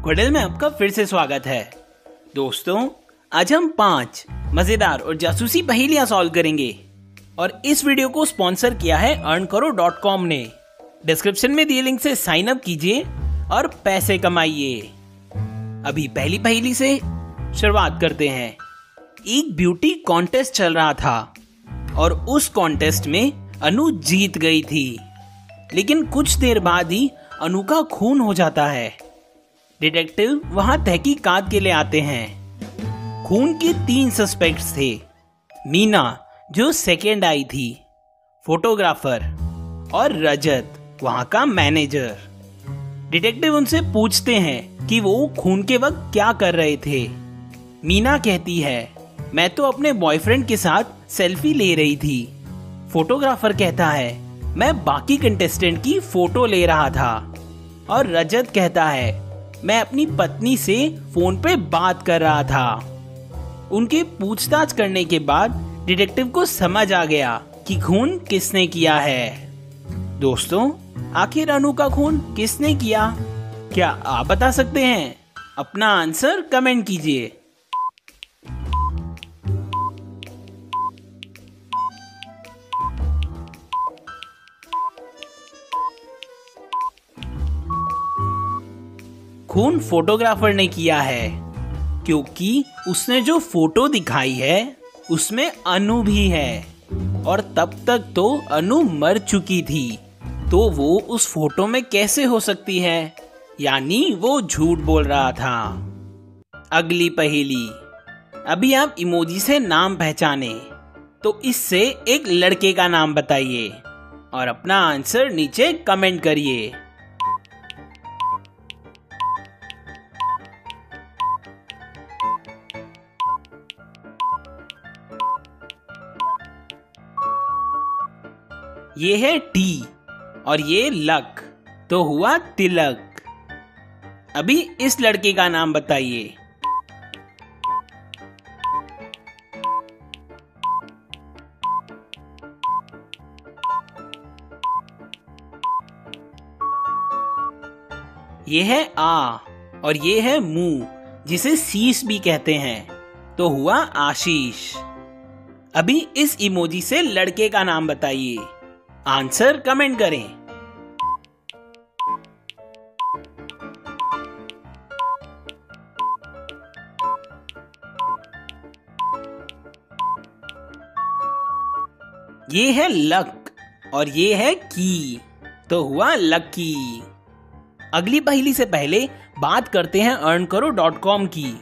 घोडेल में आपका फिर से स्वागत है। दोस्तों, आज हम पाँच मज़ेदार और जासूसी पहेलियाँ सॉल्व करेंगे। और इस वीडियो को स्पॉन्सर किया है अर्न करो डॉट कॉम ने। डिस्क्रिप्शन में दिए लिंक से साइन अप कीजिए और पैसे कमाइए। अभी पहली पहेली से शुरुआत करते हैं। एक ब्यूटी कॉन्टेस्ट चल रहा था और उस कॉन्टेस्ट में अनु जीत गई थी। लेकिन कुछ देर बाद ही अनु का खून हो जाता है। डिटेक्टिव वहाँ तहकीकात के लिए आते हैं। खून के तीन सस्पेक्ट्स थे। मीना, जो सेकेंड आई थी। फोटोग्राफर और रजत, वहाँ का मैनेजर डिटेक्टिव उनसे पूछते हैं कि वो खून के वक्त क्या कर रहे थे। मीना कहती है, मैं तो अपने बॉयफ्रेंड के साथ सेल्फी ले रही थी। फोटोग्राफर कहता है, मैं बाकी कंटेस्टेंट की फ़ोटो ले रहा था। और रजत कहता है मैं अपनी पत्नी से फ़ोन पे बात कर रहा था। उनके पूछताछ करने के बाद डिटेक्टिव को समझ आ गया कि खून किसने किया है। दोस्तों, आखिर अनु का खून किसने किया? क्या आप बता सकते हैं? अपना आंसर कमेंट कीजिए। खून फोटोग्राफर ने किया है, क्योंकि उसने जो फ़ोटो दिखाई है, उसमें अनु भी है। और तब तक तो अनु मर चुकी थी तो वो उस फ़ोटो में कैसे हो सकती है? यानी वो झूठ बोल रहा था। अगली पहेली। अभी आप इमोजी से नाम पहचाने तो इससे एक लड़के का नाम बताइए, और अपना आंसर नीचे कमेंट करिए। ये है टी और ये लक तो हुआ तिलक। अभी इस लड़के का नाम बताइए। ये है आ और ये है मुँह जिसे शीश भी कहते हैं तो हुआ आशीष। अभी इस इमोजी से लड़के का नाम बताइए। आंसर कमेंट करें। ये है लक और ये है की। तो हुआ लकी। अगली पहली से पहले बात करते हैं अर्न करो डॉट कॉम की।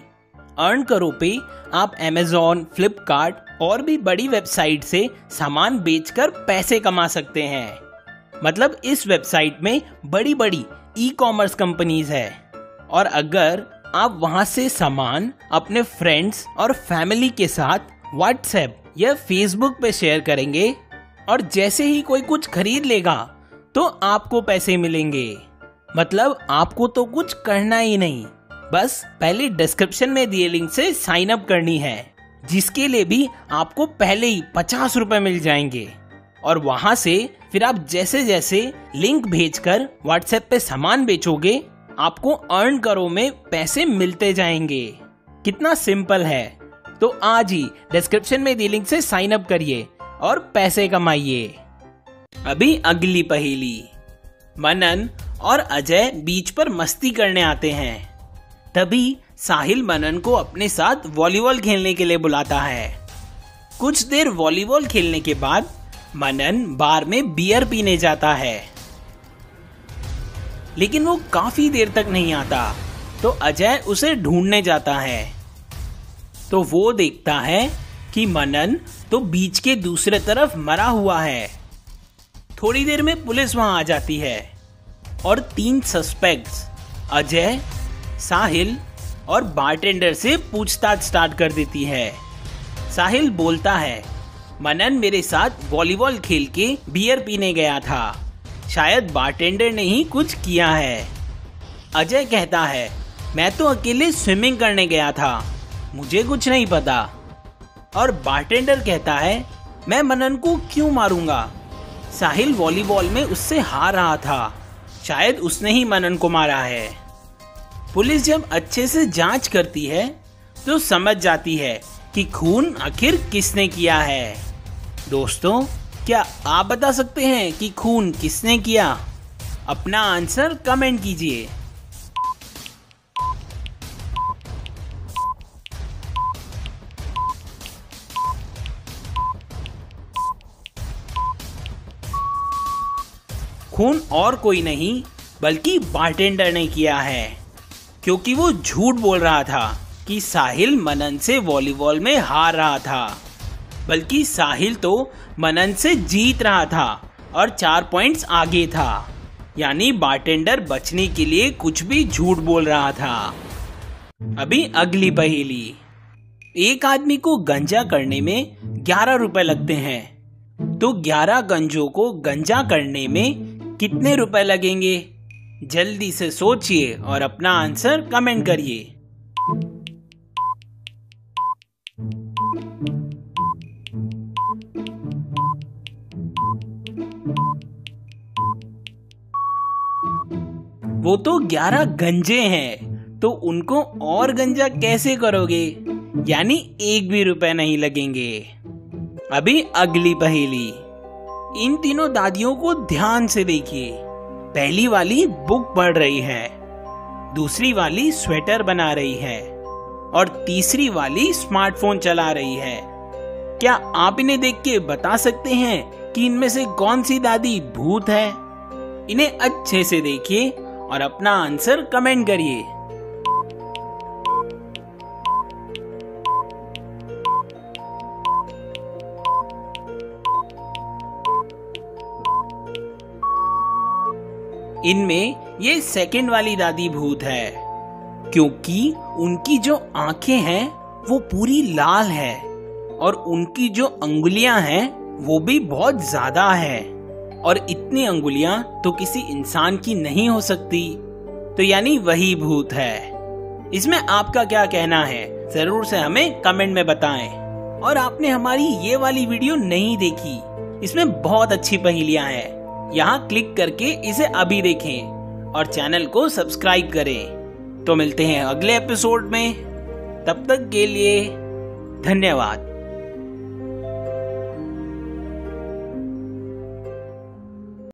अर्न करो पे आप एमेजोन फ्लिपकार्ट और भी बड़ी वेबसाइट से सामान बेचकर पैसे कमा सकते हैं। मतलब इस वेबसाइट में बड़ी बड़ी ई कॉमर्स कंपनीज़ है। और अगर आप वहाँ से सामान अपने फ्रेंड्स और फैमिली के साथ व्हाट्सएप या फेसबुक पे शेयर करेंगे और जैसे ही कोई कुछ खरीद लेगा तो आपको पैसे मिलेंगे। मतलब आपको तो कुछ करना ही नहीं। बस पहले डिस्क्रिप्शन में दिए लिंक से साइन अप करनी है। जिसके लिए भी आपको पहले ही पचास रुपए मिल जाएँगे। और वहाँ से फिर आप जैसे जैसे लिंक भेजकर व्हाट्सएप पे सामान बेचोगे, आपको अर्न करो में पैसे मिलते जाएँगे। कितना सिंपल है। तो आज ही डिस्क्रिप्शन में दी लिंक से साइन अप करिए और पैसे कमाइए। अभी अगली पहेली। मनन और अजय बीच पर मस्ती करने आते हैं। तभी साहिल मनन को अपने साथ वॉलीबॉल खेलने के लिए बुलाता है। कुछ देर वॉलीबॉल खेलने के बाद मनन बार में बियर पीने जाता है। लेकिन वो काफ़ी देर तक नहीं आता तो अजय उसे ढूँढने जाता है। तो वो देखता है कि मनन तो बीच के दूसरे तरफ़ मरा हुआ है। थोड़ी देर में पुलिस वहाँ आ जाती है और तीन सस्पेक्ट्स अजय, साहिल और बारटेंडर से पूछताछ स्टार्ट कर देती है। साहिल बोलता है, मनन मेरे साथ वॉलीबॉल खेल के बियर पीने गया था। शायद बारटेंडर ने ही कुछ किया है। अजय कहता है, मैं तो अकेले स्विमिंग करने गया था। मुझे कुछ नहीं पता। और बारटेंडर कहता है, मैं मनन को क्यों मारूँगा? साहिल वॉलीबॉल में उससे हार रहा था। शायद उसने ही मनन को मारा है। पुलिस जब अच्छे से जाँच करती है तो समझ जाती है कि खून आखिर किसने किया है। दोस्तों, क्या आप बता सकते हैं कि खून किसने किया? अपना आंसर कमेंट कीजिए। खून और कोई नहीं, बल्कि बार्टेंडर ने किया है। क्योंकि वो झूठ बोल रहा था कि साहिल मनन से वॉलीबॉल में हार रहा था। बल्कि साहिल तो मनन से जीत रहा था और चार पॉइंट्स आगे था। यानी बार्टेंडर बचने के लिए कुछ भी झूठ बोल रहा था। अभी अगली पहेली। एक आदमी को गंजा करने में ग्यारह रुपए लगते हैं। तो ग्यारह गंजों को गंजा करने में कितने रुपए लगेंगे? जल्दी से सोचिए और अपना आंसर कमेंट करिए। वो तो ग्यारह गंजे हैं तो उनको और गंजा कैसे करोगे? यानी एक भी रुपए नहीं लगेंगे। अभी अगली पहेली। इन तीनों दादियों को ध्यान से देखिए। पहली वाली बुक पढ़ रही है, दूसरी वाली स्वेटर बना रही है, और तीसरी वाली स्मार्टफ़ोन चला रही है। क्या आप इन्हें देख के बता सकते हैं कि इनमें से कौन सी दादी भूत है? इन्हें अच्छे से देखिए और अपना आंसर कमेंट करिए। इनमें ये सेकंड वाली दादी भूत है, क्योंकि उनकी जो आँखें हैं, वो पूरी लाल है, और उनकी जो अंगुलियाँ हैं, वो भी बहुत ज़्यादा है। और इतनी अंगुलियाँ तो किसी इंसान की नहीं हो सकती। तो यानी वही भूत है। इसमें आपका क्या कहना है? ज़रूर से हमें कमेंट में बताएँ। और आपने हमारी ये वाली वीडियो नहीं देखी। इसमें बहुत अच्छी पहेलियाँ हैं। यहाँ क्लिक करके इसे अभी देखें और चैनल को सब्सक्राइब करें। तो मिलते हैं अगले एपिसोड में। तब तक के लिए धन्यवाद।